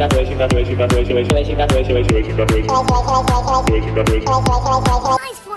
加你微信加你微信加你微信微信微信加你微信微信微信加你微信加你微信加你微信加你微信加你微信